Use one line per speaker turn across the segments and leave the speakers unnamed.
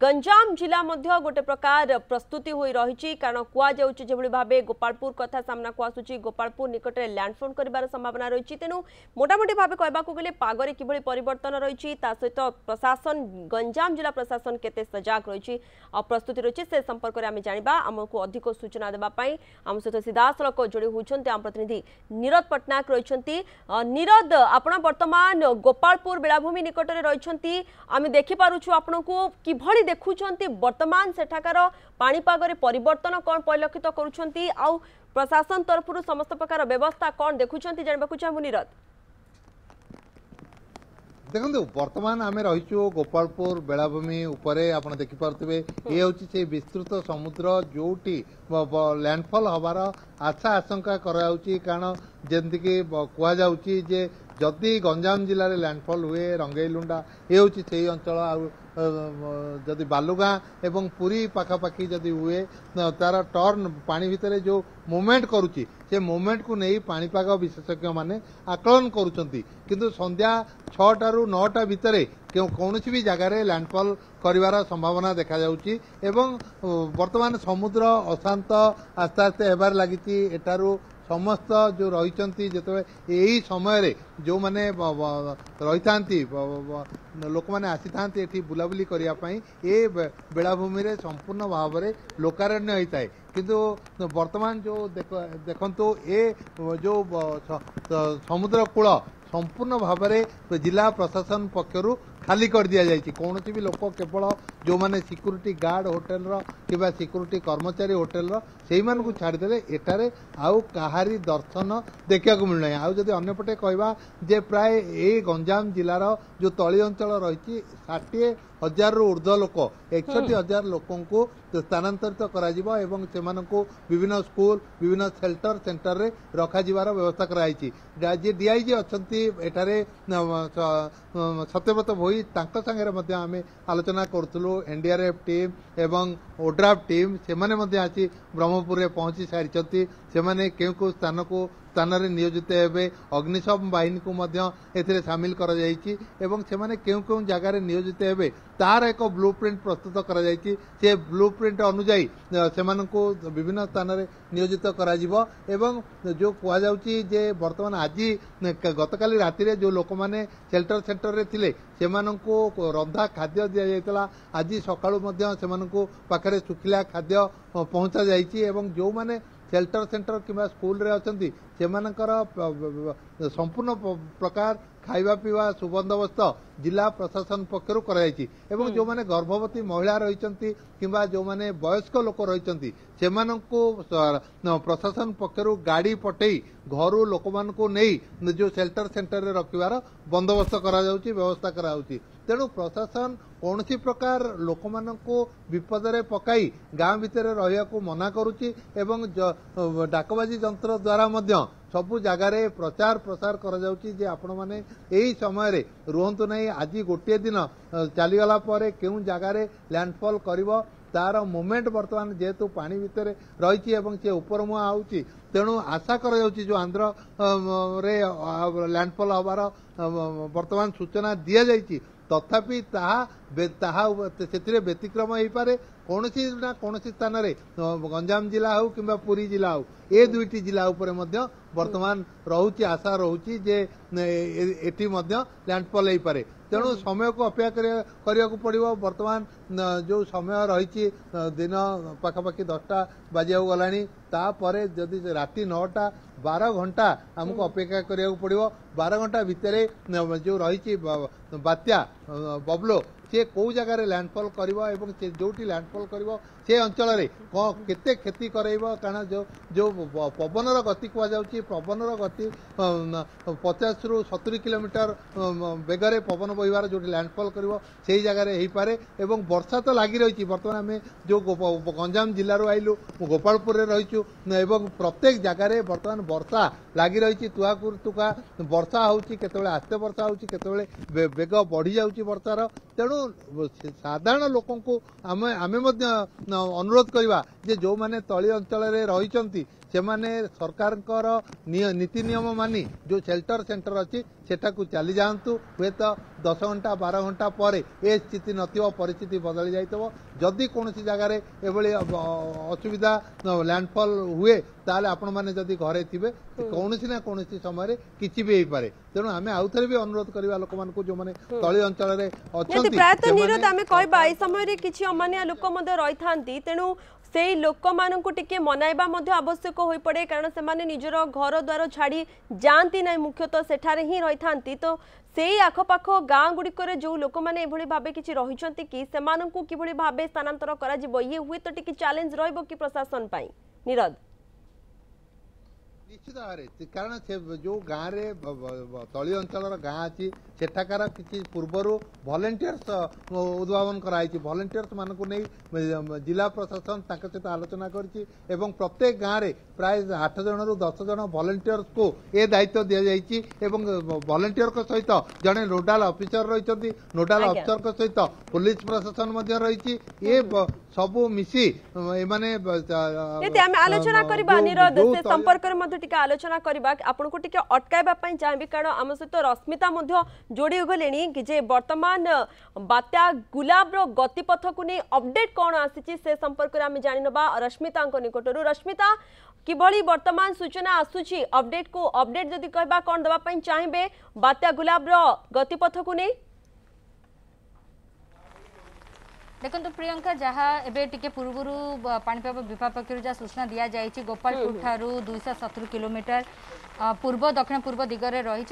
ଗଞ୍ଜାମ ଜିଲ୍ଲା ମଧ୍ୟ ଗୋଟେ ପ୍ରକାର ପ୍ରସ୍ତୁତି ହୋଇ ରହିଛି କାରଣ କୁହାଯାଉଛି ଯେଭଳି ଭାବେ ଗୋପାଳପୁର କଥା ସାମ୍ନାକୁ ଆସୁଛି ଗୋପାଳପୁର ନିକଟରେ ଲ୍ୟାଣ୍ଡଫୋନ୍ କରିବାର ସମ୍ଭାବନା ରହିଛି ତେଣୁ ମୋଟାମୋଟି ଭାବେ କହିବାକୁ ଗଲେ ପାଗରେ କିଭଳି ପରିବର୍ତ୍ତନ ରହିଛି ତା ସହିତ ପ୍ରଶାସନ ଗଞ୍ଜାମ ଜିଲ୍ଲା ପ୍ରଶାସନ କେତେ ସଜାଗ ରହିଛି ଆଉ ପ୍ରସ୍ତୁତି ରହିଛି ସେ ସମ୍ପର୍କରେ ଆମେ ଜାଣିବା ଆମକୁ ଅଧିକ ସୂଚନା ଦେବା ପାଇଁ ଆମ ସହିତ ସିଧାସଳଖ ଯୋଡ଼ି ହୋଇଛନ୍ତି ଆମ ପ୍ରତିନିଧି ନିରଦ ପଟ୍ଟନାୟକ ରହିଛନ୍ତି ନିରଦ ଆପଣ ବର୍ତ୍ତମାନ ଗୋପାଳପୁର ବେଳାଭୂମି ନିକଟରେ ରହିଛନ୍ତି ଆମେ ଦେଖିପାରୁଛୁ ଆପଣଙ୍କୁ କିଭଳି ଏପରି ଦେଖୁଛନ୍ତି ବର୍ତ୍ତମାନ ସେଠାକାର ପାଣିପାଗରେ ପରିବର୍ତ୍ତନ କ'ଣ ପରିଲକ୍ଷିତ କରୁଛନ୍ତି ଆଉ ପ୍ରଶାସନ ତରଫରୁ ସମସ୍ତ ପ୍ରକାର ବ୍ୟବସ୍ଥା କ'ଣ ଦେଖୁଛନ୍ତି ଜାଣିବାକୁ ଚାହିଁବୁ ନିରଦ
ଦେଖନ୍ତୁ ବର୍ତ୍ତମାନ ଆମେ ରହିଛୁ ଗୋପାଳପୁର ବେଳାଭୂମି ଉପରେ ଆପଣ ଦେଖିପାରୁଥିବେ ଇଏ ହେଉଛି ସେଇ ବିସ୍ତୃତ ସମୁଦ୍ର ଯେଉଁଠି ଲ୍ୟାଣ୍ଡଫଲ୍ ହେବାର ଆଶା ଆଶଙ୍କା କରାଯାଉଛି କାରଣ ଯେମିତିକି କୁହାଯାଉଛି ଯେ ଯଦି ଗଞ୍ଜାମ ଜିଲ୍ଲାରେ ଲ୍ୟାଣ୍ଡଫଲ୍ ହୁଏ ରଙ୍ଗେଇଲୁଣ୍ଡା ଇଏ ହେଉଛି ସେଇ ଅଞ୍ଚଳ ଆଉ ଯଦି ବାଲୁଗାଁ ଏବଂ ପୁରୀ ପାଖାପାଖି ଯଦି ହୁଏ ତାର ଟର୍ନ ପାଣି ଭିତରେ ଯେଉଁ ମୁଭମେଣ୍ଟ କରୁଛି ସେ ମୁଭମେଣ୍ଟକୁ ନେଇ ପାଣିପାଗ ବିଶେଷଜ୍ଞମାନେ ଆକଳନ କରୁଛନ୍ତି କିନ୍ତୁ ସନ୍ଧ୍ୟା ଛଅଟାରୁ ନଅଟା ଭିତରେ କେଉଁ କୌଣସି ବି ଜାଗାରେ ଲ୍ୟାଣ୍ଡଫଲ୍ କରିବାର ସମ୍ଭାବନା ଦେଖାଯାଉଛି ଏବଂ ବର୍ତ୍ତମାନ ସମୁଦ୍ର ଅଶାନ୍ତ ଆସ୍ତେ ଆସ୍ତେ ହେବାରେ ଲାଗିଛି ଏଠାରୁ ସମସ୍ତ ଯେଉଁ ରହିଛନ୍ତି ଯେତେବେଳେ ଏହି ସମୟରେ ଯେଉଁମାନେ ରହିଥାନ୍ତି ଲୋକମାନେ ଆସିଥାନ୍ତି ଏଠି ବୁଲାବୁଲି କରିବା ପାଇଁ ଏ ବେଳାଭୂମିରେ ସମ୍ପୂର୍ଣ୍ଣ ଭାବରେ ଲୋକାରଣ୍ୟ ହୋଇଥାଏ କିନ୍ତୁ ବର୍ତ୍ତମାନ ଯେଉଁ ଦେଖନ୍ତୁ ଏ ଯେଉଁ ସମୁଦ୍ରକୂଳ ସମ୍ପୂର୍ଣ୍ଣ ଭାବରେ ଜିଲ୍ଲା ପ୍ରଶାସନ ପକ୍ଷରୁ खाली कर दिया जाए कौन भी लोक केवल जो मैंने सिक्यूरीटी गार्ड होटेल कि सिक्यूरीटी कर्मचारी होटेल से छाड़देले एटारे आउ कहारी दर्शन देखा मिलना आउ जदि अंपटे कह प्राय गंजाम जिलार जो तली अंचल रही षाठी हजार रु ऊर्ध लोक एकसठ हम्म। हजार लोक स्थानातरित विभिन्न स्कूल विभिन्न सेल्टर सेन्टर में रखार व्यवस्था कराई अच्छा सत्यव्रत भो ହୋଇ ତାଙ୍କ ସାଙ୍ଗରେ ମଧ୍ୟ ଆମେ ଆଲୋଚନା କରୁଥିଲୁ ଏନ୍ଡିଆର୍ଏଫ୍ ଟିମ୍ ଏବଂ ଓଡ୍ରାଫ୍ ଟିମ୍ ସେମାନେ ମଧ୍ୟ ଆସି ବ୍ରହ୍ମପୁରରେ ପହଞ୍ଚି ସାରିଛନ୍ତି ସେମାନେ କେଉଁ କେଉଁ ସ୍ଥାନକୁ ସ୍ଥାନରେ ନିୟୋଜିତ ହେବେ ଅଗ୍ନିଶମ ବାହିନୀକୁ ମଧ୍ୟ ଏଥିରେ ସାମିଲ କରାଯାଇଛି ଏବଂ ସେମାନେ କେଉଁ କେଉଁ ଜାଗାରେ ନିୟୋଜିତ ହେବେ ତାହାର ଏକ ବ୍ଲୁ ପ୍ରିଣ୍ଟ ପ୍ରସ୍ତୁତ କରାଯାଇଛି ସେ ବ୍ଲୁ ପ୍ରିଣ୍ଟ ଅନୁଯାୟୀ ସେମାନଙ୍କୁ ବିଭିନ୍ନ ସ୍ଥାନରେ ନିୟୋଜିତ କରାଯିବ ଏବଂ ଯେଉଁ କୁହାଯାଉଛି ଯେ ବର୍ତ୍ତମାନ ଆଜି ଗତକାଲି ରାତିରେ ଯେଉଁ ଲୋକମାନେ ସେଲ୍ଟର ସେଣ୍ଟରରେ ଥିଲେ ସେମାନଙ୍କୁ ରନ୍ଧା ଖାଦ୍ୟ ଦିଆଯାଇଥିଲା ଆଜି ସକାଳୁ ମଧ୍ୟ ସେମାନଙ୍କୁ ପାଖରେ ଶୁଖିଲା ଖାଦ୍ୟ ପହଞ୍ଚାଯାଇଛି ଏବଂ ଯେଉଁମାନେ ସେଲ୍ଟର ସେଣ୍ଟର କିମ୍ବା ସ୍କୁଲରେ ଅଛନ୍ତି ସେମାନଙ୍କର ସମ୍ପୂର୍ଣ୍ଣ ପ୍ରକାର ଖାଇବା ପିଇବା ସୁବନ୍ଦୋବସ୍ତ ଜିଲ୍ଲା ପ୍ରଶାସନ ପକ୍ଷରୁ କରାଯାଇଛି ଏବଂ ଯେଉଁମାନେ ଗର୍ଭବତୀ ମହିଳା ରହିଛନ୍ତି କିମ୍ବା ଯେଉଁମାନେ ବୟସ୍କ ଲୋକ ରହିଛନ୍ତି ସେମାନଙ୍କୁ ପ୍ରଶାସନ ପକ୍ଷରୁ ଗାଡ଼ି ପଠାଇ ଘରୁ ଲୋକମାନଙ୍କୁ ନେଇ ଯେଉଁ ସେଲ୍ଟର ସେଣ୍ଟରରେ ରଖିବାର ବନ୍ଦୋବସ୍ତ କରାଯାଉଛି ବ୍ୟବସ୍ଥା କରାଯାଉଛି ତେଣୁ ପ୍ରଶାସନ କୌଣସି ପ୍ରକାର ଲୋକମାନଙ୍କୁ ବିପଦରେ ପକାଇ ଗାଁ ଭିତରେ ରହିବାକୁ ମନା କରୁଛି ଏବଂ ଡାକବାଜି ଯନ୍ତ୍ର ଦ୍ୱାରା ମଧ୍ୟ ସବୁ ଜାଗାରେ ପ୍ରଚାର ପ୍ରସାର କରାଯାଉଛି ଯେ ଆପଣମାନେ ଏହି ସମୟରେ ରୁହନ୍ତୁ ନାହିଁ ଆଜି ଗୋଟିଏ ଦିନ ଚାଲିଗଲା ପରେ କେଉଁ ଜାଗାରେ ଲ୍ୟାଣ୍ଡଫଲ୍ କରିବ ତାର ମୁମେଣ୍ଟ ବର୍ତ୍ତମାନ ଯେହେତୁ ପାଣି ଭିତରେ ରହିଛି ଏବଂ ସେ ଉପର ମୁହାଁ ହେଉଛି ତେଣୁ ଆଶା କରାଯାଉଛି ଯେଉଁ ଆନ୍ଧ୍ରରେ ଲ୍ୟାଣ୍ଡଫଲ୍ ହେବାର ବର୍ତ୍ତମାନ ସୂଚନା ଦିଆଯାଇଛି ତଥାପି ତାହା ତାହା ସେଥିରେ ବ୍ୟତିକ୍ରମ ହେଇପାରେ କୌଣସି ନା କୌଣସି ସ୍ଥାନରେ ଗଞ୍ଜାମ ଜିଲ୍ଲା ହେଉ କିମ୍ବା ପୁରୀ ଜିଲ୍ଲା ହେଉ ଏ ଦୁଇଟି ଜିଲ୍ଲା ଉପରେ ମଧ୍ୟ ବର୍ତ୍ତମାନ ରହୁଛି ଆଶା ରହୁଛି ଯେ ଏଠି ମଧ୍ୟ ଲ୍ୟାଣ୍ଡଫଲ୍ ହେଇପାରେ ତେଣୁ ସମୟକୁ ଅପେକ୍ଷା କରିବାକୁ ପଡ଼ିବ ବର୍ତ୍ତମାନ ଯେଉଁ ସମୟ ରହିଛି ଦିନ ପାଖାପାଖି ଦଶଟା ବାଜିବାକୁ ଗଲାଣି ତାପରେ ଯଦି ରାତି ନଅଟା ବାର ଘଣ୍ଟା ଆମକୁ ଅପେକ୍ଷା କରିବାକୁ ପଡ଼ିବ ବାର ଘଣ୍ଟା ଭିତରେ ଯେଉଁ ରହିଛି ବାତ୍ୟା ବବ୍ଲୋ যে কো জাগারে ল্যান্ডফল করিব এবং যে জৌটি ল্যান্ডফল করিব ସେ ଅଞ୍ଚଳରେ କ'ଣ କେତେ କ୍ଷତି କରାଇବ କାରଣ ଯେଉଁ ଯେଉଁ ପବନର ଗତି କୁହାଯାଉଛି ପବନର ଗତି ପଚାଶରୁ ସତୁରି କିଲୋମିଟର ବେଗରେ ପବନ ବହିବାର ଯେଉଁଠି ଲ୍ୟାଣ୍ଡଫଲ୍ କରିବ ସେହି ଜାଗାରେ ହେଇପାରେ ଏବଂ ବର୍ଷା ତ ଲାଗି ରହିଛି ବର୍ତ୍ତମାନ ଆମେ ଯେଉଁ ଗଞ୍ଜାମ ଜିଲ୍ଲାରୁ ଆଇଲୁ ଗୋପାଳପୁରରେ ରହିଛୁ ଏବଂ ପ୍ରତ୍ୟେକ ଜାଗାରେ ବର୍ତ୍ତମାନ ବର୍ଷା ଲାଗି ରହିଛି ତୁହାକୁ ତୁକା ବର୍ଷା ହେଉଛି କେତେବେଳେ ଆସ୍ତେ ବର୍ଷା ହେଉଛି କେତେବେଳେ ବେଗ ବଢ଼ିଯାଉଛି ବର୍ଷାର ତେଣୁ ସାଧାରଣ ଲୋକଙ୍କୁ ଆମେ ଆମେ ମଧ୍ୟ অনুরোধ କରିବା ଯେ ଯେଉଁମାନେ ତଳି ଅଞ୍ଚଳରେ ରହିଛନ୍ତି ସେମାନେ ସରକାରଙ୍କର ନୀତି ନିୟମ ମାନି ଯେଉଁ ସେଲ୍ଟର ସେଣ୍ଟର ଅଛି ସେଠାକୁ ଚାଲି ଯାଆନ୍ତୁ ହୁଏତ ଦଶ ଘଣ୍ଟା ବାର ଘଣ୍ଟା ପରେ ଏ ସ୍ଥିତି ନଥିବ ପରିସ୍ଥିତି ବଦଳି ଯାଇଥିବ ଯଦି କୌଣସି ଜାଗାରେ ଏଭଳି ଅସୁବିଧା ଲ୍ୟାଣ୍ଡଫଲ୍ ହୁଏ ତାହେଲେ ଆପଣମାନେ ଯଦି ଘରେ ଥିବେ କୌଣସି ନା କୌଣସି ସମୟରେ କିଛି ବି ହେଇପାରେ ତେଣୁ ଆମେ ଆଉଥରେ ବି ଅନୁରୋଧ କରିବା ଲୋକମାନଙ୍କୁ ଯେଉଁମାନେ ତଳି ଅଞ୍ଚଳରେ ଅଛନ୍ତି ପ୍ରାୟତଃ ନିରୋଧ ଆମେ କହିବା
ଏ ସମୟରେ କିଛି ଅମାନିଆ ଲୋକ ମଧ୍ୟ ରହିଥାନ୍ତି ତେଣୁ সেই লোকমানঙ্কু টিকে মনাইবা মধ্য আবশ্যক হয়ে পড়ে কারণ সেমানে নিজের ঘর দ্বার ছাড়ি যাতে না মুখ্যতঃ সেঠারে হি রইথান্তি তো সেই আখপাখ গাঁ গুড়িকরে যে লোক মানে এভাবে ভাবে কিছু রয়েছেন কি সেমানকু কিভাবে ভাবে স্থানান্তর করা ইয়ে হুয়ে তো টিকে চ্যালেঞ্জ রহব কি প্রশাসন পাই নীরদ
ନିଶ୍ଚିତ ଭାବରେ କାରଣ ସେ ଯେଉଁ ଗାଁରେ ତଳି ଅଞ୍ଚଳର ଗାଁ ଅଛି ସେଠାକାର କିଛି ପୂର୍ବରୁ ଭଲେଣ୍ଟିୟର୍ସ ଉଦ୍ଭାବନ କରାଯାଇଛି ଭଲେଣ୍ଟିୟର୍ସ ମାନଙ୍କୁ ନେଇ ଜିଲ୍ଲା ପ୍ରଶାସନ ତାଙ୍କ ସହିତ ଆଲୋଚନା କରିଛି ଏବଂ ପ୍ରତ୍ୟେକ ଗାଁରେ ପ୍ରାୟ ଆଠ ଜଣରୁ ଦଶ ଜଣ ଭଲେଣ୍ଟିୟର୍ସକୁ ଏ ଦାୟିତ୍ୱ ଦିଆଯାଇଛି ଏବଂ ଭଲେଣ୍ଟିୟର୍ଙ୍କ ସହିତ ଜଣେ ନୋଡାଲ୍ ଅଫିସର ରହିଛନ୍ତି ନୋଡାଲ୍ ଅଫିସରଙ୍କ ସହିତ ପୋଲିସ ପ୍ରଶାସନ ମଧ୍ୟ ରହିଛି ଏ ସବୁ ମିଶି ଏମାନେ
ଆଲୋଚନା କରିବା ସମ୍ପର୍କରେ ମଧ୍ୟ টিকে আলোচনা করা আপনার টিকে অটকাইবা চাহিবি কারণ আমার সহ রশ্মিতা যোড়ি গলে যে বর্তমান বাত্যা গুলাবর গতিপথক নিয়ে অপডেট কম আসিছে সে সম্পর্কের আমি জাণিনবা রশ্মিতা নিকটর রশ্মিতা কিভাবে বর্তমান সূচনা আসুচি অপডেট কু অপডেট যদি কহবা কম দেওয়া চাহিবে বাত্যা গুলাবর গতিপথক নিয়ে
देखो तो प्रियंका जहाँ टे पूर्व पापा विभाग पक्ष सूचना दि जाएगी गोपालपुर ठार हम्म, हम्म। दुईश सतर कोमीटर पूर्व दक्षिण पूर्व दिगरे रही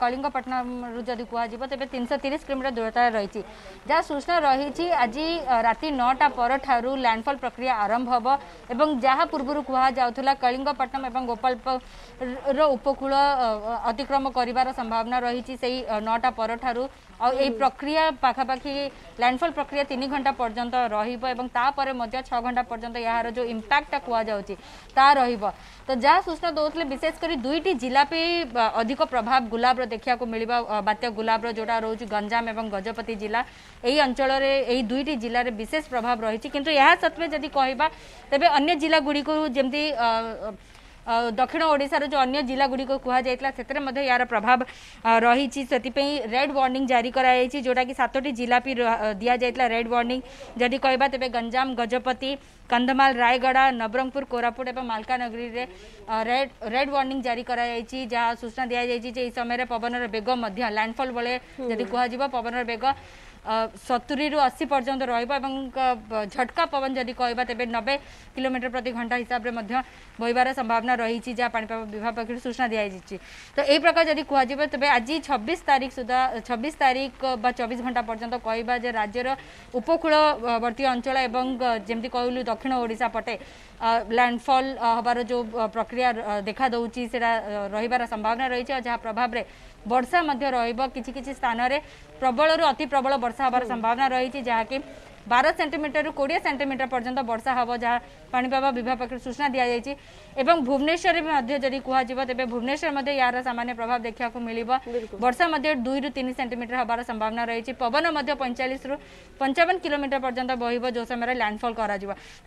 कलिंगपाटनमु जदि कह तेज तीन सौ तीस किलोमीटर दूरतार रही जहाँ सूचना रही आज राति नौटा पर ठारूँ लैंडफल प्रक्रिया आरंभ हम एवं जहाँ पूर्व कहुला कलिंगपाटनम ए गोपालपुर उपकूल अतिक्रम कर संभावना रही नौटा पर ठारूँ और प्रक्रिया पखापाखी लैंडफल प्रक्रिया तीन घंटा घंटा पर्यटन रहीपर छः घंटा पर्यटन यार जो इंपैक्टा कह रो जहाँ सूचना दौले विशेषकर दुईट जिला पे अधिक प्रभाव गुलाब देखा मिल बात्या गुलाब जोटा रोज गंजाम और गजपति जिला यही अंचल यही दुईट जिले में विशेष प्रभाव रही कि सत्वे जदि कह तेज अगर जिला गुड़ी जमी दक्षिण ओडार जो अन्य जिलागुड़ी कहला से यार प्रभाव रही सेड वार्णिंग जारी कराई जोटा कि सतोटी जिलापी दि जाइए रेड वार्णिंग जदि कह तेज गंजाम गजपति कंधमाल रायगढ़ नवरंगपुर कोरापुट और मलकानगरी रेड रेड वार्णिंग जारी कराई जहाँ सूचना दि जाइए समय पवन रेग लैंडफल बेले जदि कहवन बेग सतुरी रु अशी पर्यन्त झटका पवन जदि कह तेज नबे किलोमीटर प्रति घंटा हिसाब से बोबार संभावना रही जहाँ पापाग विभाग पक्ष सूचना दिखाई तो यही प्रकार जब कह तेज आज छब्बीस तारीख सुधा छब्बीस तारीख बा चौबीस घंटा पर्यटन कह राज्यर उपकूलवर्ती अंचल एवं जमी कहलु दक्षिण ओडा पटे लैंडफल हबार जो प्रक्रिया देखा दूची से रही संभावना रही है जहाँ प्रभाव में बर्षा रही किसी स्थान में प्रबल अति प्रबल बर्षा ବର୍ଷା ହେବାର ସମ୍ଭାବନା ରହିଛି ଯାହାକି बार सेमिटर रू कोड़े सेमिटर पर्यटन वर्षा हम जहाँ पापा विभाग पक्ष सूचना दि और भुवनेश्वर में कहुव तेज भुवनेश्वर में यार सामान्य प्रभाव देखा मिले वर्षा दुई रू तीन सेमिटर हमार संभावना रही है पवन पैंचाश रु पंचावन कलोमीटर पर्यटन बहुत जो समय लैंडफल कर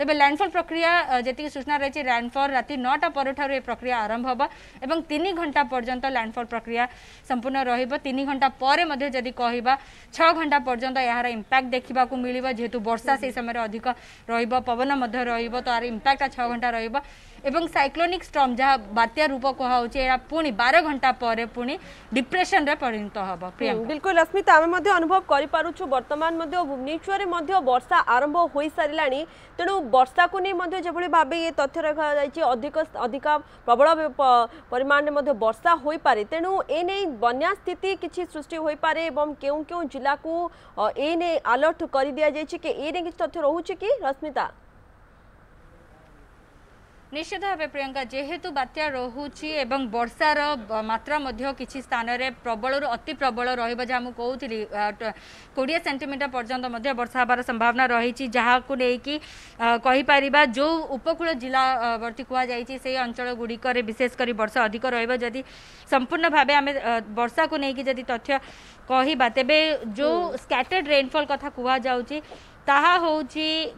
तेज लैंडफल प्रक्रिया जी सूचना रही है लैंडफल रात नौटा पर प्रक्रिया आरंभ हे और तीन घंटा पर्यटन लैंडफल प्रक्रिया संपूर्ण रन घंटा पर कह छा पर्यटन यार इंपैक्ट देखा मिले जेहे ବର୍ଷା ସେଇ ସମୟରେ ଅଧିକ ରହିବ ପବନ ମଧ୍ୟ ରହିବ ତ ଆର ଛଅ ଘଣ୍ଟା ରହିବ এবং সাইক্লোনিক স্টর্ম যা বাত্যা রূপ কুহাচ্ছে এরা পুঁ বার ঘণ্টা পরে পুঁ ডিপ্রেসনরে পরিণত হব
বিলকুল অস্মিতা আমি মধ্যে অনুভব করে পুছু বর্তমান মধ্যে ভুবনেশ্বরে মধ্যে বর্ষা আরম্ভ হয়ে সারা তেণু বর্ষাকু নিয়ে মধ্যে যেভাবে ভাবে এ তথ্য রাখা যাই অধিক অধিক প্রবল পরিমাণে মধ্যে বর্ষা হয়ে পারে তেণু এ নেই বন্যা স্থিতি কিছু সৃষ্টি হয়ে পারে এবং কেউ কেউ জেলা এ নেই আলর্ট করে দিয়া যাই কি এ নেই কিছু তথ্য রয়েছে কি রশ্মিতা
निश्चित भाव प्रियंका जेहेतु बात्या रोचे ए बर्षार मात्रा कि स्थान में प्रबल अति प्रबल रहा थी कोड़े सेमिटर पर्यटन वर्षा हबार संभावना रही जहाँ कोई जो उपकूल जिलावर्ती कई अंचल गुड़िक विशेषकर वर्षा अधिक रही संपूर्ण भाव आम वर्षा को लेकिन जब तथ्य कह तेबे जो स्कैटर्ड रेनफल कथा कहु हूँ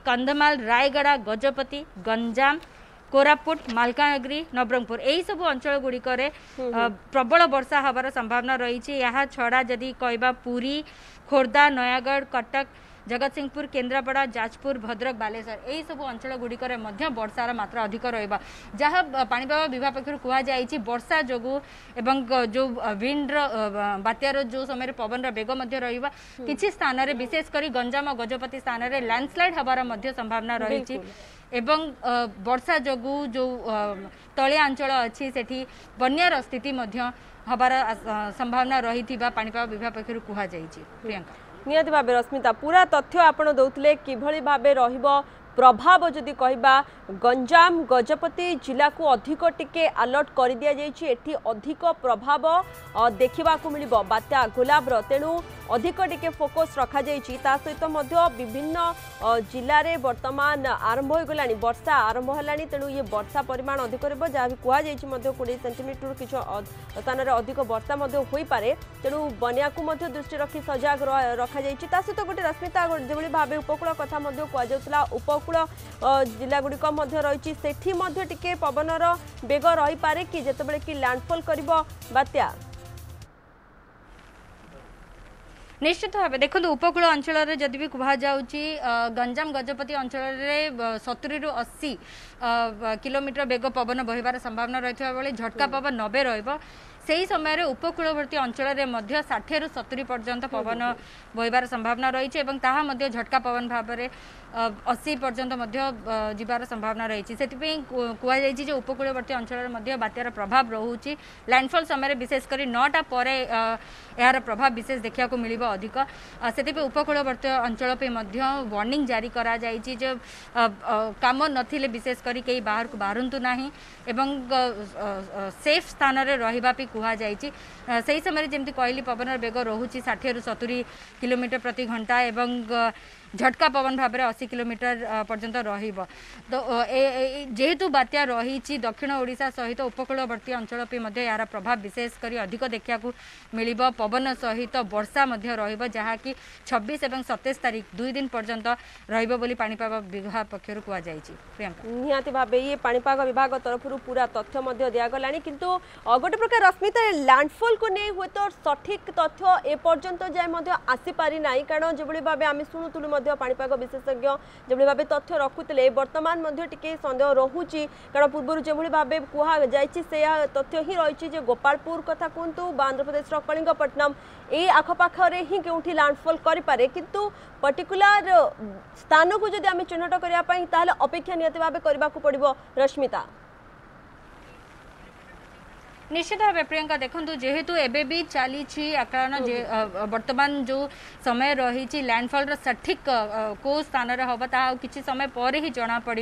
कंधमाल रायगढ़ गजपति गंजाम କୋରାପୁଟ ମାଲକାନଗିରି ନବରଙ୍ଗପୁର ଏହିସବୁ ଅଞ୍ଚଳଗୁଡ଼ିକରେ ପ୍ରବଳ ବର୍ଷା ହେବାର ସମ୍ଭାବନା ରହିଛି ଏହା ଛଡ଼ା ଯଦି କହିବା ପୁରୀ ଖୋର୍ଦ୍ଧା ନୟାଗଡ଼ କଟକ ଜଗତସିଂହପୁର କେନ୍ଦ୍ରାପଡ଼ା ଯାଜପୁର ଭଦ୍ରକ ବାଲେଶ୍ୱର ଏହିସବୁ ଅଞ୍ଚଳଗୁଡ଼ିକରେ ମଧ୍ୟ ବର୍ଷାର ମାତ୍ରା ଅଧିକ ରହିବ ଯାହା ପାଣିପାଗ ବିଭାଗ ପକ୍ଷରୁ କୁହାଯାଇଛି ବର୍ଷା ଯୋଗୁଁ ଏବଂ ଯେଉଁ ୱିଣ୍ଡର ବାତ୍ୟାର ଯେଉଁ ସମୟରେ ପବନର ବେଗ ମଧ୍ୟ ରହିବ କିଛି ସ୍ଥାନରେ ବିଶେଷ କରି ଗଞ୍ଜାମ ଗଜପତି ସ୍ଥାନରେ ଲ୍ୟାଣ୍ଡସ୍ଲାଇଡ୍ ହେବାର ମଧ୍ୟ ସମ୍ଭାବନା ରହିଛି ଏବଂ ବର୍ଷା ଯୋଗୁଁ ଯେଉଁ ତଳିଆ ଅଞ୍ଚଳ ଅଛି ସେଠି ବନ୍ୟାର ସ୍ଥିତି ମଧ୍ୟ ହେବାର ସମ୍ଭାବନା ରହିଥିବା ପାଣିପାଗ ବିଭାଗ ପକ୍ଷରୁ କୁହାଯାଇଛି ପ୍ରିୟଙ୍କା
ନିହାତି ଭାବେ ରଶ୍ମିତା ପୁରା ତଥ୍ୟ ଆପଣ ଦେଉଥିଲେ କିଭଳି ଭାବେ ରହିବ প্রভাব যদি কহা গঞ্জাম গজপতি জেলাকু অধিক টিকে আলর্ট করে দিয়া যাই এটি অধিক প্রভাব দেখা মিলব বাত্যা গোলাপর তেণু অধিক টিকে ফোকস রখা যাই তা সহিত বিভিন্ন জেলার বর্তমান আরম্ভ হয়ে গলা বর্ষা আরম্ভ হল তেণু ইয়ে বর্ষা পরিমাণ অধিক রহব যা কুহযাই কোড়ি সেটিমিটর কিছু স্থানের অধিক বর্ষা হয়ে তেণু বন্যাকু দৃষ্টি রাখি সজাগ রখা যাই তা সহ গোটে রশ্মিতা যেভাবে ভাবে উপকূল কথা কুয়া উপকূল ଉପକୂଳ ଜିଲ୍ଲାଗୁଡ଼ିକ ମଧ୍ୟ ରହିଛି ସେଠି ମଧ୍ୟ ଟିକେ ପବନର ବେଗ ରହିପାରେ କି ଯେତେବେଳେ କି ଲ୍ୟାଣ୍ଡଫଲ୍ କରିବ ବାତ୍ୟା
ନିଶ୍ଚିତ ଭାବେ ଦେଖନ୍ତୁ ଉପକୂଳ ଅଞ୍ଚଳରେ ଯଦି ବି କୁହାଯାଉଛି ଗଞ୍ଜାମ ଗଜପତି ଅଞ୍ଚଳରେ ସତୁରିରୁ ଅଶୀ କିଲୋମିଟର ବେଗ ପବନ ବହିବାର ସମ୍ଭାବନା ରହିଥିବା ବେଳେ ଝଟକା ପବନ ନବେ ରହିବ ସେହି ସମୟରେ ଉପକୂଳବର୍ତ୍ତୀ ଅଞ୍ଚଳରେ ମଧ୍ୟ ଷାଠିଏରୁ ସତୁରି ପର୍ଯ୍ୟନ୍ତ ପବନ ବହିବାର ସମ୍ଭାବନା ରହିଛି ଏବଂ ତାହା ମଧ୍ୟ ଝଟକା ପବନ ଭାବରେ ଅଶୀ ପର୍ଯ୍ୟନ୍ତ ମଧ୍ୟ ଯିବାର ସମ୍ଭାବନା ରହିଛି ସେଥିପାଇଁ କୁହାଯାଇଛି ଯେ ଉପକୂଳବର୍ତ୍ତୀ ଅଞ୍ଚଳରେ ମଧ୍ୟ ବାତ୍ୟାର ପ୍ରଭାବ ରହୁଛି ଲ୍ୟାଣ୍ଡଫଲ୍ ସମୟରେ ବିଶେଷ କରି ନଅଟା ପରେ ଏହାର ପ୍ରଭାବ ବିଶେଷ ଦେଖିବାକୁ ମିଳିବ ଅଧିକ ସେଥିପାଇଁ ଉପକୂଳବର୍ତ୍ତୀ ଅଞ୍ଚଳ ପାଇଁ ମଧ୍ୟ ୱାର୍ଣ୍ଣିଂ ଜାରି କରାଯାଇଛି ଯେ କାମ ନଥିଲେ ବିଶେଷ କରି କେହି ବାହାରକୁ ବାହାରନ୍ତୁ ନାହିଁ ଏବଂ ସେଫ୍ ସ୍ଥାନରେ ରହିବା ପାଇଁ କୁହାଯାଇଛି ସେହି ସମୟରେ ଯେମିତି କହିଲି ପବନର ବେଗ ରହୁଛି ଷାଠିଏରୁ ସତୁରି କିଲୋମିଟର ପ୍ରତି ଘଣ୍ଟା ଏବଂ झटका पवन भाव में अशी পর্যন্ত पर्यटन रेहेतु बात्या रही दक्षिण ओडा सहित उपकूलवर्त अंचल यार प्रभाव विशेषकर अधिक देखा मिल पवन सहित बर्षा रही छब्बीस और सतैश तारीख दुई दिन पर्यंत रोली पापाग विभाग पक्ष कहती
भाव ये पापाग विभाग तरफ पूरा तथ्य दिगला कि गोटे प्रकार रश्मिता लैंडफल को नहीं हूँ तो सठिक तथ्य एपर्यंत जाए आसीपारी कारण जो भाव आम পাপাগ বিশেষজ্ঞ যেভাবে ভাবে তথ্য রখুলে বর্তমান টিকি সন্দেহ রহুচি কারণ পূর্বর যেভাবে ভাবে কুহযাই সে তথ্য হি রয়েছে যে গোপালপুর কথা কুহতু বা আন্ধ্রপ্রদেশর কলিঙ্গপট্টনম এই আখপাখে হি কেউটি ল্যান্ডফল করে কিন্তু পর্টিকুলার স্থানকু যদি আমি চিহ্নট করা তাহলে অপেক্ষা নিহতি ভাবে করা পড়ব রশ্মিতা
निश्चित भाव प्रियंका देखो जेहेतु एबी चली आकलन बर्तमान जो समय रही लैंडफल सठिक को स्थान हम ताकि किसी समय पर ही जना पड़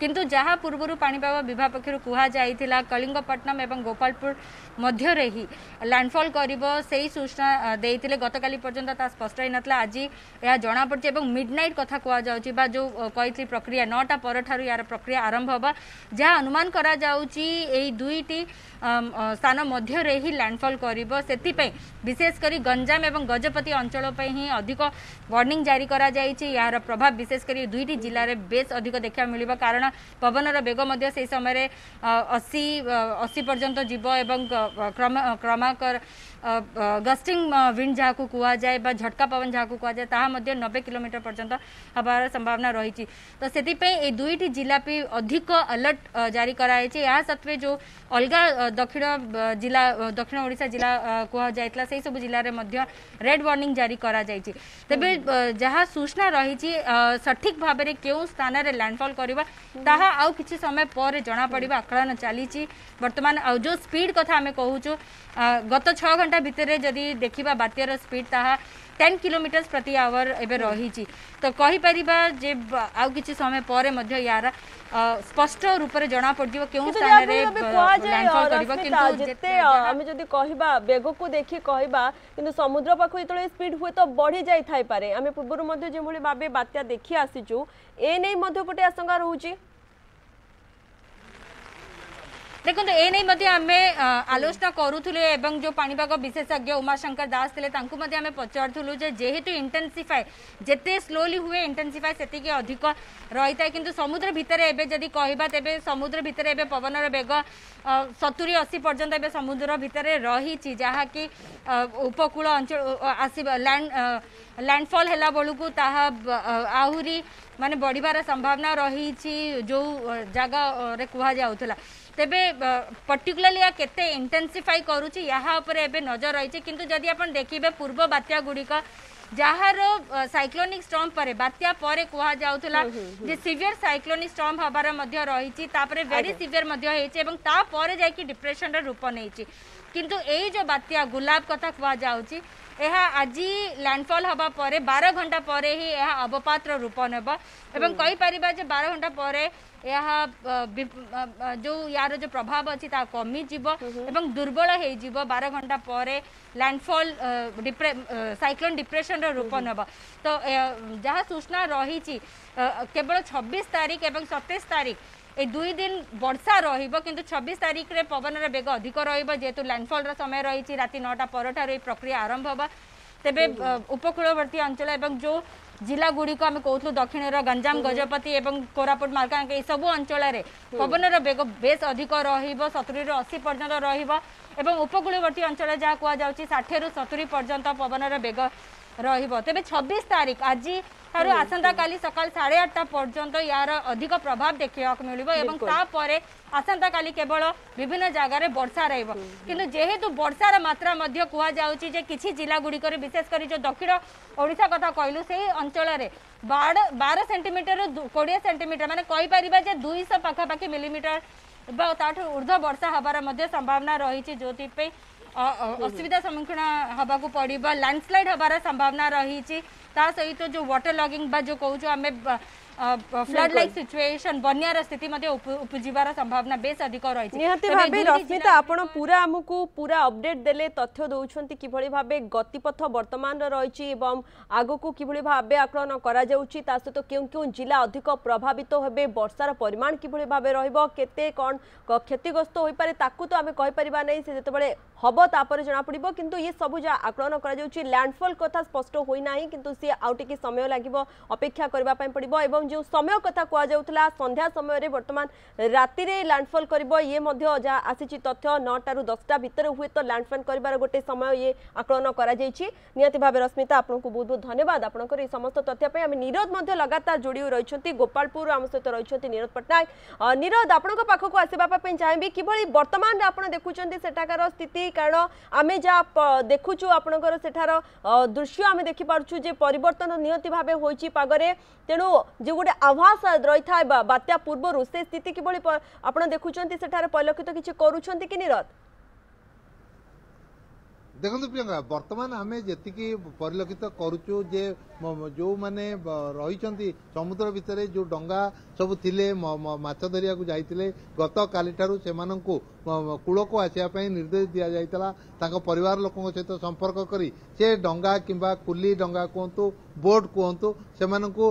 किंतु जहाँ पूर्व पापाग विभाग पक्षर कहुला कलिंगपटनम ए गोपालपुर मध्य ही लैंडफल कर सूचना दे गत पर्यटन ता स्पष्ट ही ना आज यह जमापड़ और मिड नाइट कथ कौन कही प्रक्रिया नौटा पर यार प्रक्रिया आरंभ हाँ जहाँ अनुमान कर दुईटी स्थान मध्य ही लैंडफल कर विशेषकर गंजाम और गजपति अंचल ही अधिक वार्निंग जारी कर यार प्रभाव विशेषकर दुईट जिले में बेस अधिक देखा मिल कारण पवन रेग मध्य समय अशी अशी पर्यत जीव क्रम क्रमाकर गस्टिंग विंड जहाँ को कह जाए झटका पवन जहाँ को कहुए नबे किलोमीटर पर्यटन हबार संभावना रही तो से दुईट भी अधिक अलर्ट जारी कराई सत्वे जो अलग दक्षिण କାଶ୍ମୀର ଜିଲ୍ଲା ଦକ୍ଷିଣ ଓଡ଼ିଶା ଜିଲ୍ଲା କୁହାଯାଇଥିଲା ସେହିସବୁ ଜିଲ୍ଲାରେ ମଧ୍ୟ ରେଡ୍ ୱାର୍ଣ୍ଣିଂ ଜାରି କରାଯାଇଛି ତେବେ ଯାହା ସୂଚନା ରହିଛି ସଠିକ୍ ଭାବରେ କେଉଁ ସ୍ଥାନରେ ଲ୍ୟାଣ୍ଡଫଲ୍ କରିବା
ତାହା
ଆଉ କିଛି ସମୟ ପରେ ଜଣାପଡ଼ିବ ଆକଳନ ଚାଲିଛି ବର୍ତ୍ତମାନ ଆଉ ଯେଉଁ ସ୍ପିଡ୍ କଥା ଆମେ କହୁଛୁ ଗତ ଛଅ ଘଣ୍ଟା ଭିତରେ ଯଦି ଦେଖିବା ବାତ୍ୟାର ସ୍ପିଡ୍ ତାହା टेन किलोमीटर्स प्रति आवर एवं रही तो कहीपर जे आउ किसी समय पर स्पष्ट रूप से जना पड़ो क्यों
बेग को देख कह समुद्र पाख जो स्पीड हुए तो बढ़ी जाए थाई पारे आमे पूर्व बाबे बात्या देखी आसीचु एने गोटे आशंका रोचे
देखो तो एने आलोचना करूँ जो पापाग विशेषज्ञ उमाशंकर दास थे आम पचारूँ जेहेतु इंटेनसीफाए जिते स्लोली हुए इंटेनसीफाए से अधिक रही था कि समुद्र भितर एबि कह तेज समुद्र भितर एवं पवन रेग सतुरी अशी पर्यटन एवं समुद्र भितर रही जहाँकि उपकूल अंचल आस लैंडफल है बेलू आहरी मानने बढ़वार संभावना रही जो जगह कहुला तेज पर्टिकुलाली के इंटेनसीफाई करुच्च यहाँ एवं नजर रही है कि देखिए पूर्व बात्यागुड़िक जारो सैक्लोनिक स्ट्रम पर बात्या कहुला
सीभीयर
सैक्लोनिक स्ट्रम हबार रही भेरी सीभीयर मैंपर जाप्रेसन रूप नहीं कितु यही जो बात्या गुलाब कथा कहुच्छी ଏହା ଆଜି ଲ୍ୟାଣ୍ଡଫଲ୍ ହେବା ପରେ ବାର ଘଣ୍ଟା ପରେ ହିଁ ଏହା ଅବପାତର ରୂପ ନେବ ଏବଂ କହିପାରିବା ଯେ ବାର ଘଣ୍ଟା ପରେ ଏହା ଯେଉଁ ୟାର ଯେଉଁ ପ୍ରଭାବ ଅଛି ତାହା କମିଯିବ ଏବଂ ଦୁର୍ବଳ ହେଇଯିବ ବାର ଘଣ୍ଟା ପରେ ଲ୍ୟାଣ୍ଡଫଲ୍ ଡିପ୍ରେ ସାଇକ୍ଲୋନ୍ ଡିପ୍ରେସନର ରୂପ ନେବ ତ ଯାହା ସୂଚନା ରହିଛି କେବଳ ଛବିଶ ତାରିଖ ଏବଂ ସତେଇଶ ତାରିଖ ଏ ଦୁଇ ଦିନ ବର୍ଷା ରହିବ କିନ୍ତୁ ଛବିଶ ତାରିଖରେ ପବନର ବେଗ ଅଧିକ ରହିବ ଯେହେତୁ ଲ୍ୟାଣ୍ଡଫଲ୍ର ସମୟ ରହିଛି ରାତି ନଅଟା ପରଠାରୁ ଏହି ପ୍ରକ୍ରିୟା ଆରମ୍ଭ ହେବ ତେବେ ଉପକୂଳବର୍ତ୍ତୀ ଅଞ୍ଚଳ ଏବଂ ଯେଉଁ ଜିଲ୍ଲାଗୁଡ଼ିକ ଆମେ କହୁଥିଲୁ ଦକ୍ଷିଣର ଗଞ୍ଜାମ ଗଜପତି ଏବଂ କୋରାପୁଟ ମାଲକାନଗିରି ଏସବୁ ଅଞ୍ଚଳରେ ପବନର ବେଗ ବେଶ ଅଧିକ ରହିବ ସତୁରିରୁ ଅଶୀ ପର୍ଯ୍ୟନ୍ତ ରହିବ ଏବଂ ଉପକୂଳବର୍ତ୍ତୀ ଅଞ୍ଚଳ ଯାହା କୁହାଯାଉଛି ଷାଠିଏରୁ ସତୁରି ପର୍ଯ୍ୟନ୍ତ ପବନର ବେଗ ରହିବ ତେବେ ଛବିଶ ତାରିଖ ଆଜି ଠାରୁ ଆସନ୍ତାକାଲି ସକାଳ ସାଢ଼େ ଆଠଟା ପର୍ଯ୍ୟନ୍ତ ଏହାର ଅଧିକ ପ୍ରଭାବ ଦେଖିବାକୁ ମିଳିବ ଏବଂ ତାପରେ ଆସନ୍ତାକାଲି କେବଳ ବିଭିନ୍ନ ଜାଗାରେ ବର୍ଷା ରହିବ କିନ୍ତୁ ଯେହେତୁ ବର୍ଷାର ମାତ୍ରା ମଧ୍ୟ କୁହାଯାଉଛି ଯେ କିଛି ଜିଲ୍ଲାଗୁଡ଼ିକରେ ବିଶେଷ କରି ଯେଉଁ ଦକ୍ଷିଣ ଓଡ଼ିଶା କଥା କହିଲୁ ସେହି ଅଞ୍ଚଳରେ ବାର ବାର ସେଣ୍ଟିମିଟରରୁ କୋଡ଼ିଏ ସେଣ୍ଟିମିଟର ମାନେ କହିପାରିବା ଯେ ଦୁଇଶହ ପାଖାପାଖି ମିଲିମିଟର বা তাঠু ঊর্ধ্ব বর্ষা হবার মধ্যে সম্ভাবনা রয়েছে যেপাই ଅସୁବିଧା ସମ୍ମୁଖୀନ ହେବାକୁ ପଡ଼ିବ ଲ୍ୟାଣ୍ଡସ୍ଲାଇଡ୍ ହେବାର ସମ୍ଭାବନା ରହିଛି ତା ସହିତ ଯେଉଁ ୱାଟର ଲଗିଂ ବା ଯେଉଁ କହୁଛୁ ଆମେ ফ্লড লাইক সিচুয়েশন বন্যার স্থিতি মধ্যে উপজিবার সম্ভাবনা বেশ অধিক রয়েছে নিহতি ভাবে রশ্মিতা আপন
পুরা আমুকু পুরা অপডেট দেলে তথ্য দৌছন্তি কিভাবে ভাবে গতিপথ বর্তমান রয়েছে এবং আগকু কিভাবে ভাবে আকলন করা যাউছি তা সহিত কেউ কেউ জেলা অধিক প্রভাবিত হবে বর্ষার পরিমাণ কিভাবে ভাবে রহব কেতে কোন ক্ষতিগ্রস্ত হয়ে পারে তাকু তো আমি কইপারিবা নাই সে যেতবেলে হব তাপরে জনা পড়িব কিন্তু ইয়ে সবু যা আকলন করা যাউছি ল্যান্ডফল কথা স্পষ্ট হই নাই কিন্তু সে আউটিকি সময় লাগিব অপেক্ষা করিবা পাই পড়িব এবং जो समय कथा କୁହାଯାଉଥିଲା ସନ୍ଧ୍ୟା ସମୟରେ ବର୍ତ୍ତମାନ ରାତିରେ ଲ୍ୟାଣ୍ଡଫଲ୍ କରିବ ଇଏ ମଧ୍ୟ ଯାହା ଆସିଛି ତଥ୍ୟ ନଅଟାରୁ ଦଶଟା ଭିତରେ ହୁଏତ ଲ୍ୟାଣ୍ଡଫଲ୍ କରିବାର ଗୋଟେ ସମୟ ଇଏ ଆକଳନ କରାଯାଇଛି ନିହାତି ଭାବେ ରଶ୍ମିତା ଆପଣଙ୍କୁ ବହୁତ ବହୁତ ଧନ୍ୟବାଦ ଆପଣଙ୍କର ଏହି ସମସ୍ତ ତଥ୍ୟ ପାଇଁ ଆମେ ନିରୋଦ ମଧ୍ୟ ଲଗାତାର ଯୋଡ଼ି ରହିଛନ୍ତି ଗୋପାଳପୁରରୁ ଆମ ସହିତ ରହିଛନ୍ତି ନିରୋଦ ପଟ୍ଟନାୟକ ନିରୋଦ ଆପଣଙ୍କ ପାଖକୁ ଆସିବା ପାଇଁ ଚାହିଁବି କିଭଳି ବର୍ତ୍ତମାନ ଆପଣ ଦେଖୁଛନ୍ତି ସେଠାକାର ସ୍ଥିତି କାରଣ ଆମେ ଯାହା ଦେଖୁଛୁ ଆପଣଙ୍କର ସେଠାର ଦୃଶ୍ୟ ଆମେ ଦେଖିପାରୁଛୁ ଯେ ପରିବର୍ତ୍ତନ ନିହାତି ଭାବେ ହୋଇଛି ପାଗରେ ତେଣୁ ଯେ যে গোটে আভাস রয়েছে বাত্যা পূর্বর সে স্থিতি কিভাবে আপনার দেখুছেন সেঠার পরিলক্ষিত কিছু করুছেন কি নিরদ
দেখুন প্রিয়ঙ্কা বর্তমান আমি যেতিকি পরিলক্ষিত করুছু যে যে রয়েছেন সমুদ্র ভিতরে যে ডঙ্গা সবু লে মাছ ধরিয়া যাই গতকালি ঠার সে କୂଳକୁ ଆସିବା ପାଇଁ ନିର୍ଦ୍ଦେଶ ଦିଆଯାଇଥିଲା ତାଙ୍କ ପରିବାର ଲୋକଙ୍କ ସହିତ ସମ୍ପର୍କ କରି ସେ ଡଙ୍ଗା କିମ୍ବା କୁଲି ଡଙ୍ଗା କୁହନ୍ତୁ ବୋଟ୍ କୁହନ୍ତୁ ସେମାନଙ୍କୁ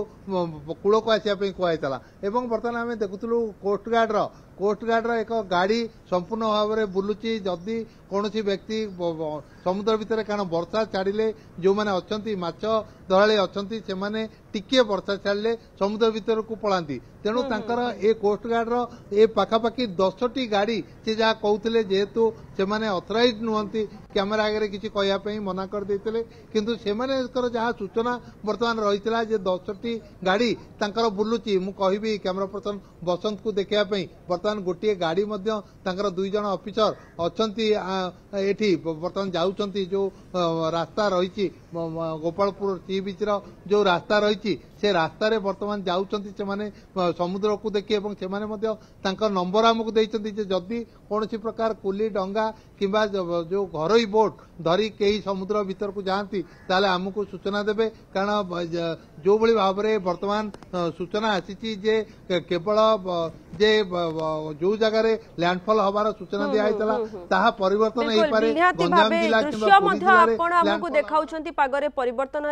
କୂଳକୁ ଆସିବା ପାଇଁ କୁହାଯାଇଥିଲା ଏବଂ ବର୍ତ୍ତମାନ ଆମେ ଦେଖୁଥିଲୁ କୋଷ୍ଟଗାର୍ଡର କୋଷ୍ଟଗାର୍ଡର ଏକ ଗାଡ଼ି ସମ୍ପୂର୍ଣ୍ଣ ଭାବରେ ବୁଲୁଛି ଯଦି କୌଣସି ବ୍ୟକ୍ତି ସମୁଦ୍ର ଭିତରେ କାରଣ ବର୍ଷା ଛାଡ଼ିଲେ ଯେଉଁମାନେ ଅଛନ୍ତି ମାଛ ଧରାଳି ଅଛନ୍ତି ସେମାନେ ଟିକିଏ ବର୍ଷା ଛାଡ଼ିଲେ ସମୁଦ୍ର ଭିତରକୁ ପଳାନ୍ତି ତେଣୁ ତାଙ୍କର ଏ କୋଷ୍ଟଗାର୍ଡର ଏ ପାଖାପାଖି ଦଶଟି ଗାଡ଼ି ସେ ଯାହା କହୁଥିଲେ ଯେହେତୁ से अथराइज नुहत क्यमेरा आगे कि कहना मना कर करदे कि जहां सूचना बर्तमान रही दस टी गाड़ी तर बुलू मु कह क्यमेरा पर्सन बसंत को देखापी बर्तमान गोटे गाड़ी दुईज अफिसर अच्छी बर्तमान जाऊँ जो रास्ता रही गोपापुर सी बीच रो रास्ता रही ସେ ରାସ୍ତାରେ ବର୍ତ୍ତମାନ ଯାଉଛନ୍ତି ସେମାନେ ସମୁଦ୍ର କୁ ଦେଖି ଏବଂ ସେମାନେ ମଧ୍ୟ ତାଙ୍କ ନମ୍ବର ଆମକୁ ଦେଇଛନ୍ତି ଯେ ଯଦି କୌଣସି ପ୍ରକାର କୁଲି ଡଙ୍ଗା କିମ୍ବା ଯେଉଁ ଘରୋଇ ବୋଟ୍ ଧରି କେହି ସମୁଦ୍ର ଭିତରକୁ ଯାଆନ୍ତି ତାହେଲେ ଆମକୁ ସୂଚନା ଦେବେ କାରଣ ଯେଉଁଭଳି ଭାବରେ ବର୍ତ୍ତମାନ ସୂଚନା ଆସିଛି ଯେ କେବଳ ଯେ ଯେଉଁ ଜାଗାରେ ଲ୍ୟାଣ୍ଡଫଲ୍ ହବାର ସୂଚନା ଦିଆହେଇଥିଲା ତାହା ପରିବର୍ତ୍ତନ ହେଇପାରେ ଗଞ୍ଜାମ ଜିଲ୍ଲା କିମ୍ବା ଆପଣ ଆମକୁ
ଦେଖାଉଛନ୍ତି ପାଗରେ ପରିବର୍ତ୍ତନ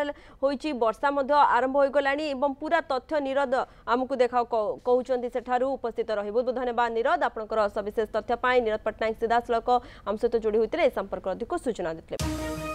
ହୋଇଛି ବର୍ଷା ମଧ୍ୟ ଆରମ୍ଭ ହୋଇଗଲାଣି जानी एवं पूरा तथ्य निरद आम को देखा कौन से उपस्थित रही बहुत बहुत धन्यवाद निरद आप सविशेष तथ्य पाई निरद पट्टनायक सीधा सड़क आम सहित जोड़ी होते संपर्क अधिक सूचना देते